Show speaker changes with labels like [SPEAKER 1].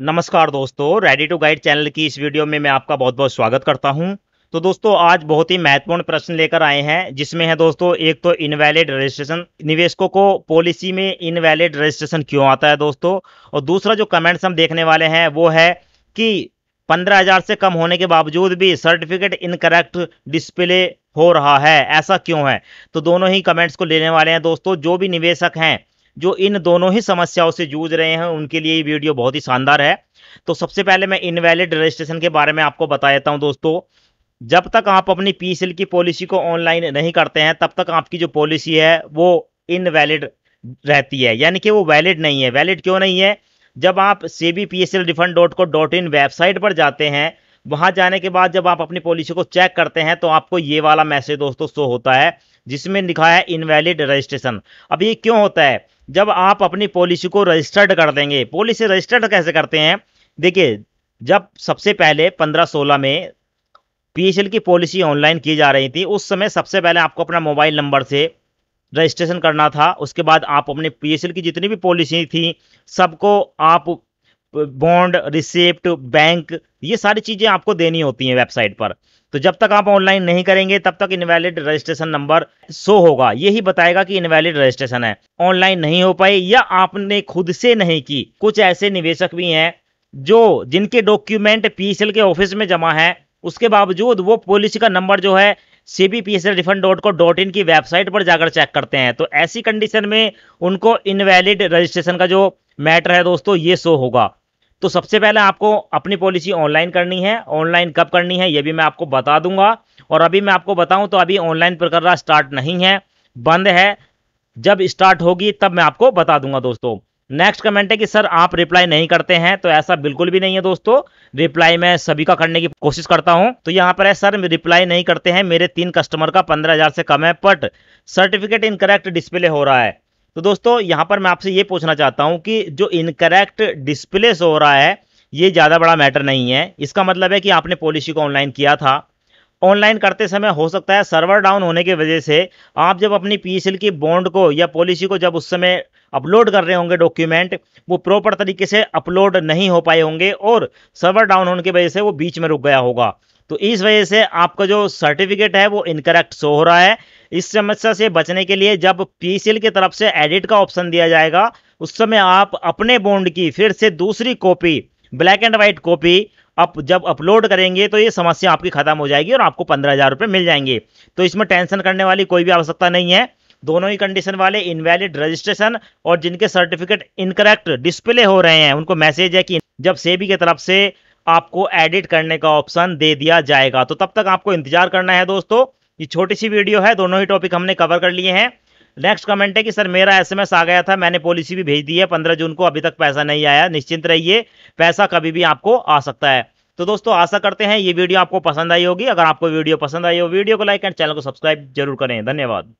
[SPEAKER 1] नमस्कार दोस्तों ready to guide channel की इस वीडियो में मैं आपका बहुत बहुत स्वागत करता हूँ। तो दोस्तों, आज बहुत ही महत्वपूर्ण प्रश्न लेकर आए हैं, जिसमें है दोस्तों, एक तो इनवैलिड रजिस्ट्रेशन निवेशकों को पॉलिसी में इनवैलिड रजिस्ट्रेशन क्यों आता है दोस्तों? और दूसरा जो कमेंट्स हम देखने वाले हैं, वो है कि पंद्रह हज़ार से कम होने के बावजूद भी सर्टिफिकेट इनकरेक्ट डिस्प्ले हो रहा है, ऐसा क्यों है? तो दोनों ही कमेंट्स को लेने वाले हैं दोस्तों, जो भी निवेशक हैं जो इन दोनों ही समस्याओं से जूझ रहे हैं, उनके लिए ये वीडियो बहुत ही शानदार है। तो सबसे पहले मैं इनवैलिड रजिस्ट्रेशन के बारे में आपको बता देता हूँ दोस्तों। जब तक आप अपनी पीएसएल की पॉलिसी को ऑनलाइन नहीं करते हैं, तब तक आपकी जो पॉलिसी है, वो इनवैलिड रहती है। यानी कि वो वैलिड नहीं है। वैलिड क्यों नहीं है? जब आप C B P S L refund dot co dot in website पर जाते हैं, वहाँ जाने के बाद जब आप अपनी पॉलिसी को चेक करते हैं तो आपको ये वाला मैसेज दोस्तों शो होता है, जिसमें लिखा है इनवैलिड रजिस्ट्रेशन। अब ये क्यों होता है? जब आप अपनी पॉलिसी को रजिस्टर्ड कर देंगे। पॉलिसी रजिस्टर्ड कैसे करते हैं? देखिए, जब सबसे पहले पंद्रह सोलह में पीएसएल की पॉलिसी ऑनलाइन की जा रही थी, उस समय सबसे पहले आपको अपना मोबाइल नंबर से रजिस्ट्रेशन करना था। उसके बाद आप अपने पीएसएल की जितनी भी पॉलिसी थी, सबको आप बॉन्ड रिसिप्ट बैंक ये सारी चीज़ें आपको देनी होती हैं वेबसाइट पर। तो जब तक आप ऑनलाइन नहीं करेंगे, तब तक इनवैलिड रजिस्ट्रेशन नंबर शो होगा। यही बताएगा कि इनवैलिड रजिस्ट्रेशन है। ऑनलाइन नहीं हो पाई या आपने खुद से नहीं की। कुछ ऐसे निवेशक भी हैं जो, जिनके डॉक्यूमेंट पीएसएल के ऑफ़िस में जमा है, उसके बावजूद वो पॉलिसी का नंबर जो है C B P S L refund dot co dot in की वेबसाइट पर जाकर चेक करते हैं। तो ऐसी कंडीशन में उनको इनवैलिड रजिस्ट्रेशन का जो मैटर है दोस्तों, ये शो होगा। तो सबसे पहले आपको अपनी पॉलिसी ऑनलाइन करनी है। ऑनलाइन कब करनी है, ये भी मैं आपको बता दूँगा। और अभी मैं आपको बताऊँ तो अभी ऑनलाइन प्रक्रिया स्टार्ट नहीं है, बंद है। जब स्टार्ट होगी तब मैं आपको बता दूँगा दोस्तों। नेक्स्ट कमेंट है कि, सर, आप रिप्लाई नहीं करते हैं। तो ऐसा बिल्कुल भी नहीं है दोस्तों। रिप्लाई मैं सभी का करने की कोशिश करता हूँ। तो यहाँ पर है, सर, रिप्लाई नहीं करते हैं। मेरे तीन कस्टमर का पंद्रह हज़ार से कम है, बट सर्टिफिकेट इनकरेक्ट डिस्प्ले हो रहा है। तो दोस्तों, यहाँ पर मैं आपसे ये पूछना चाहता हूँ कि जो इनकरेक्ट डिस्प्ले हो रहा है, ये ज़्यादा बड़ा मैटर नहीं है। इसका मतलब है कि आपने पॉलिसी को ऑनलाइन किया था। ऑनलाइन करते समय हो सकता है सर्वर डाउन होने की वजह से आप जब अपनी पीएसएल की बॉन्ड को या पॉलिसी को जब उस समय अपलोड कर रहे होंगे डॉक्यूमेंट वो प्रॉपर तरीके से अपलोड नहीं हो पाए होंगे और सर्वर डाउन होने की वजह से वो बीच में रुक गया होगा। तो इस वजह से आपका जो सर्टिफिकेट है वो इनकरेक्ट शो हो रहा है। इस समस्या से बचने के लिए जब पीसीएल की तरफ़ से एडिट का ऑप्शन दिया जाएगा, उस समय आप अपने बॉन्ड की फिर से दूसरी copy black and white copy अब जब अपलोड करेंगे तो ये समस्या आपकी खत्म हो जाएगी और आपको पंद्रह हज़ार रुपये मिल जाएँगे। तो इसमें टेंशन करने वाली कोई भी आवश्यकता नहीं है। दोनों ही कंडीशन वाले इनवैलिड रजिस्ट्रेशन और जिनके सर्टिफिकेट इनकरेक्ट डिस्प्ले हो रहे हैं, उनको मैसेज है कि जब सेबी की तरफ़ से आपको एडिट करने का ऑप्शन दे दिया जाएगा। तो तब तक आपको इंतज़ार करना है दोस्तों। ये छोटी सी वीडियो है, दोनों ही टॉपिक हमने कवर कर लिए हैं। नेक्स्ट कमेंट है कि, सर, मेरा एसएमएस आ गया था, मैंने पॉलिसी भी भेज दी है, पंद्रह जून को अभी तक पैसा नहीं आया। निश्चिंत रहिए, पैसा कभी भी आपको आ सकता है। तो दोस्तों, आशा करते हैं ये वीडियो आपको पसंद आई होगी। अगर आपको वीडियो पसंद आई हो, वीडियो को लाइक एंड चैनल को सब्सक्राइब ज़रूर करें। धन्यवाद।